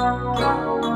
Música